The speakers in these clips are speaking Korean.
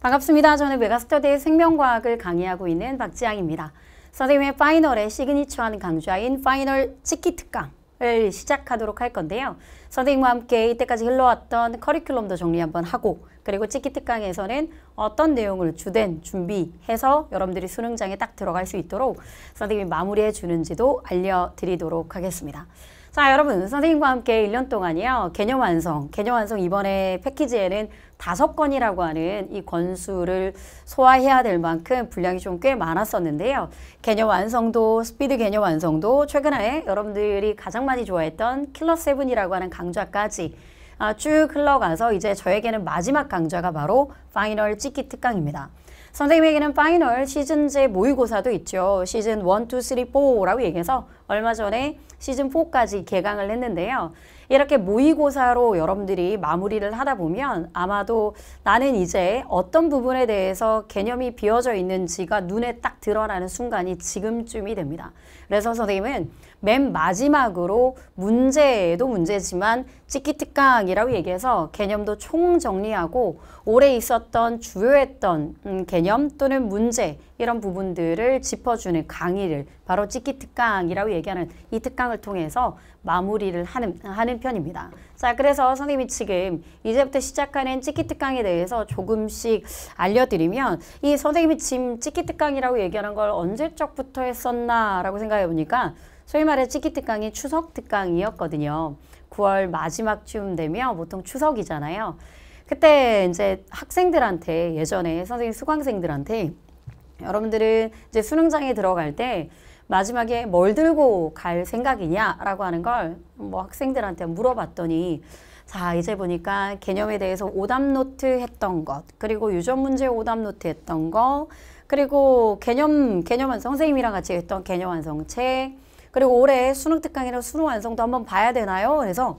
반갑습니다. 저는 메가스터디의 생명과학을 강의하고 있는 박지향입니다. 선생님의 파이널의 signature한 강좌인 파이널 찍기 특강을 시작하도록 할 건데요. 선생님과 함께 이때까지 흘러왔던 커리큘럼도 정리 한번 하고 그리고 찍기 특강에서는 어떤 내용을 주된 준비해서 여러분들이 수능장에 딱 들어갈 수 있도록 선생님이 마무리해 주는지도 알려드리도록 하겠습니다. 자 여러분 선생님과 함께 1년 동안이요. 개념 완성. 개념 완성 이번에 패키지에는 다섯 권이라고 하는 이 권수를 소화해야 될 만큼 분량이 좀 꽤 많았었는데요. 개념 완성도 스피드 개념 완성도 최근에 여러분들이 가장 많이 좋아했던 킬러 세븐이라고 하는 강좌까지 아, 쭉 흘러가서 이제 저에게는 마지막 강좌가 바로 파이널 찍기 특강입니다. 선생님에게는 파이널 시즌제 모의고사도 있죠. 시즌 1, 2, 3, 4라고 얘기해서 얼마 전에 시즌 4까지 개강을 했는데요. 이렇게 모의고사로 여러분들이 마무리를 하다 보면 아마도 나는 이제 어떤 부분에 대해서 개념이 비어져 있는지가 눈에 딱 드러나는 순간이 지금쯤이 됩니다. 그래서 선생님은 맨 마지막으로 문제도 문제지만 찍기 특강 이라고 얘기해서 개념도 총정리하고 올해 있었던 주요했던 음, 개념 또는 문제 이런 부분들을 짚어주는 강의를 바로 찍기 특강이라고 얘기하는 이 특강을 통해서 마무리를 하는, 하는 편입니다. 자, 그래서 선생님이 지금 이제부터 시작하는 찍기 특강에 대해서 조금씩 알려드리면 이 선생님이 지금 찍기 특강이라고 얘기하는 걸 언제적부터 했었나 라고 생각해 보니까 소위 말해 찍기 특강이 추석 특강이었거든요. 9월 마지막쯤 되면 보통 추석이잖아요. 그때 이제 학생들한테 예전에 선생님 수강생들한테 여러분들은 이제 수능장에 들어갈 때 마지막에 뭘 들고 갈 생각이냐라고 하는 걸 뭐 학생들한테 물어봤더니 자 이제 보니까 개념에 대해서 오답 노트 했던 것 그리고 유전 문제 오답 노트 했던 거 그리고 개념 개념 완성 선생님이랑 같이 했던 개념 완성책 그리고 올해 수능 특강이랑 수능 완성도 한번 봐야 되나요? 그래서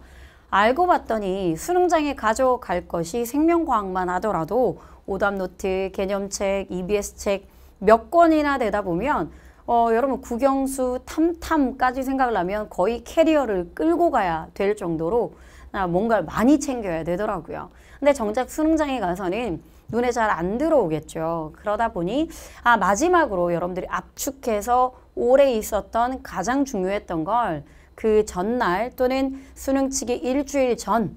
알고 봤더니 수능장에 가져갈 것이 생명과학만 하더라도 오답노트, 개념책, EBS책 몇 권이나 되다 보면 어, 여러분 국영수 탐탐까지 생각을 하면 거의 캐리어를 끌고 가야 될 정도로 뭔가를 많이 챙겨야 되더라고요. 근데 정작 수능장에 가서는 눈에 잘 안 들어오겠죠. 그러다 보니 아 마지막으로 여러분들이 압축해서 올해 있었던 가장 중요했던 걸 그 전날 또는 수능 치기 일주일 전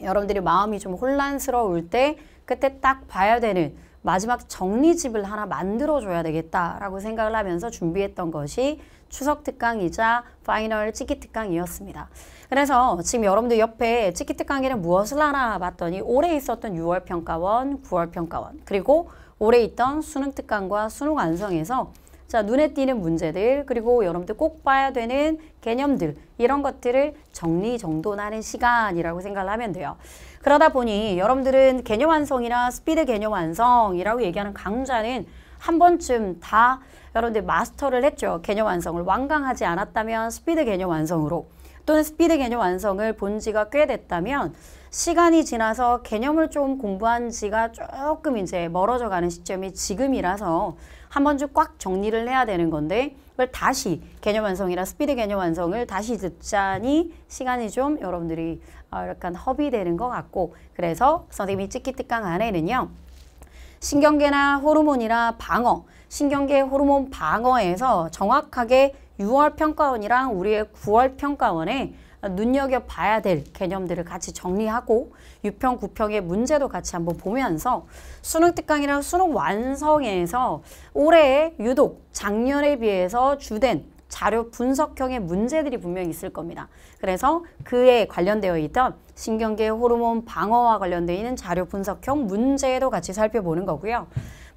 여러분들이 마음이 좀 혼란스러울 때 그때 딱 봐야 되는 마지막 정리집을 하나 만들어줘야 되겠다라고 생각을 하면서 준비했던 것이 추석 특강이자 파이널 찍기 특강이었습니다. 그래서 지금 여러분들 옆에 찍기 특강에는 무엇을 하나 봤더니 올해 있었던 6월 평가원, 9월 평가원 그리고 올해 있던 수능 특강과 수능 완성에서 자 눈에 띄는 문제들 그리고 여러분들 꼭 봐야 되는 개념들 이런 것들을 정리정돈하는 시간이라고 생각을 하면 돼요. 그러다 보니 여러분들은 개념 완성이나 스피드 개념 완성이라고 얘기하는 강좌는 한 번쯤 다 여러분들 마스터를 했죠. 개념 완성을 완강하지 않았다면 스피드 개념 완성으로 또는 스피드 개념 완성을 본 지가 꽤 됐다면 시간이 지나서 개념을 좀 공부한 지가 조금 이제 멀어져 가는 시점이 지금이라서 한 번쯤 꽉 정리를 해야 되는 건데 그걸 다시 개념 완성이나 스피드 개념 완성을 다시 듣자니 시간이 좀 여러분들이 어, 약간 허비되는 것 같고 그래서 선생님이 찍기 특강 안에는요. 신경계나 호르몬이나 방어 신경계 호르몬 방어에서 정확하게 6월 평가원이랑 우리의 9월 평가원에 눈여겨봐야 될 개념들을 같이 정리하고 유평, 구평의 문제도 같이 한번 보면서 수능 특강이랑 수능 완성에서 올해 유독 작년에 비해서 주된 자료 분석형의 문제들이 분명히 있을 겁니다. 그래서 그에 관련되어 있던 신경계 호르몬 방어와 관련되어 있는 자료 분석형 문제도 같이 살펴보는 거고요.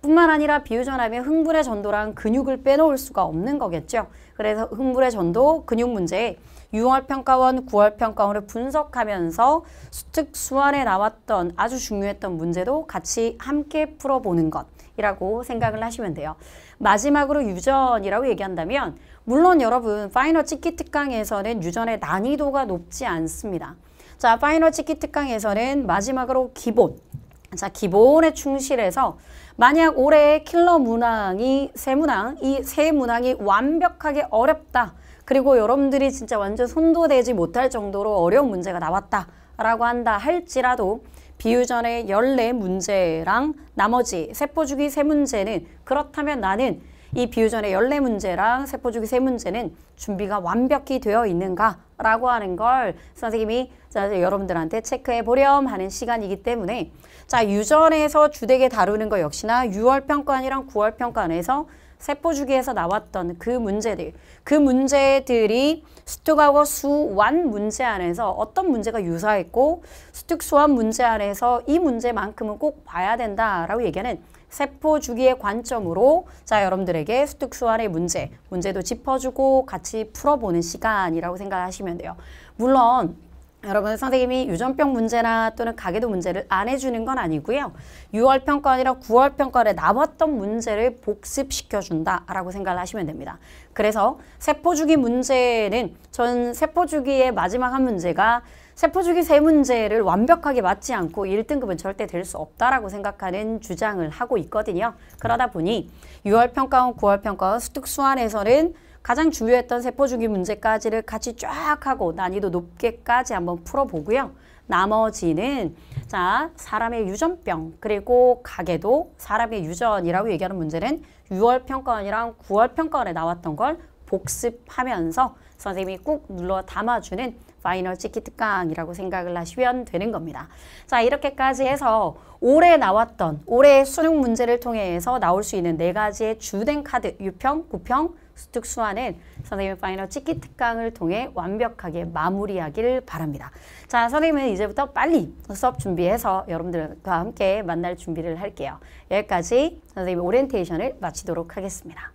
뿐만 아니라 비유전압의 흥분의 전도랑 근육을 빼놓을 수가 없는 거겠죠. 그래서 흥분의 전도, 근육 문제 6월 평가원, 9월 평가원을 분석하면서 수특 수완에 나왔던 아주 중요했던 문제도 같이 함께 풀어보는 것이라고 생각을 하시면 돼요. 마지막으로 유전이라고 얘기한다면 물론 여러분 파이널 찍기 특강에서는 유전의 난이도가 높지 않습니다. 자, 파이널 찍기 특강에서는 마지막으로 기본 자, 기본에 충실해서 만약 올해 킬러 문항이 세 문항, 이 세 문항이 완벽하게 어렵다. 그리고 여러분들이 진짜 완전 손도 대지 못할 정도로 어려운 문제가 나왔다 라고 한다 할지라도 비유전의 14문제랑 나머지 세포주기 3문제는 그렇다면 나는 이 비유전의 14문제랑 세포주기 3문제는 준비가 완벽히 되어 있는가? 라고 하는 걸 선생님이 자, 여러분들한테 체크해 보렴 하는 시간이기 때문에 자 유전에서 주되게 다루는 거 역시나 6월 평가안이랑 9월 평가안에서 세포주기에서 나왔던 그 문제들, 그 문제들이 스툭하고 수완 문제 안에서 어떤 문제가 유사했고 스툭 수완 문제 안에서 이 문제만큼은 꼭 봐야 된다라고 얘기하는 세포 주기의 관점으로 자 여러분들에게 수완의 문제, 문제도 짚어주고 같이 풀어보는 시간이라고 생각하시면 돼요. 물론 여러분 선생님이 유전병 문제나 또는 가계도 문제를 안 해주는 건 아니고요. 6월 평가 아니라 9월 평가에 나왔던 문제를 복습시켜준다라고 생각을 하시면 됩니다. 그래서 세포주기 문제는 전 세포주기의 마지막 한 문제가 세포주기 세 문제를 완벽하게 맞지 않고 1등급은 절대 될 수 없다라고 생각하는 주장을 하고 있거든요. 그러다 보니 6월 평가원, 9월 평가원, 수특 수안에서는 가장 중요했던 세포주기 문제까지를 같이 쫙 하고 난이도 높게까지 한번 풀어보고요. 나머지는 자 사람의 유전병 그리고 가계도 사람의 유전이라고 얘기하는 문제는 6월 평가원이랑 9월 평가원에 나왔던 걸 복습하면서 선생님이 꾹 눌러 담아주는 파이널 찍기 특강이라고 생각을 하시면 되는 겁니다. 자 이렇게까지 해서 올해 나왔던 올해 수능 문제를 통해서 나올 수 있는 네 가지의 주된 카드 육평, 구평, 수특 수완은 선생님의 파이널 찍기 특강을 통해 완벽하게 마무리하기를 바랍니다. 자 선생님은 이제부터 빨리 수업 준비해서 여러분들과 함께 만날 준비를 할게요. 여기까지 선생님의 오리엔테이션을 마치도록 하겠습니다.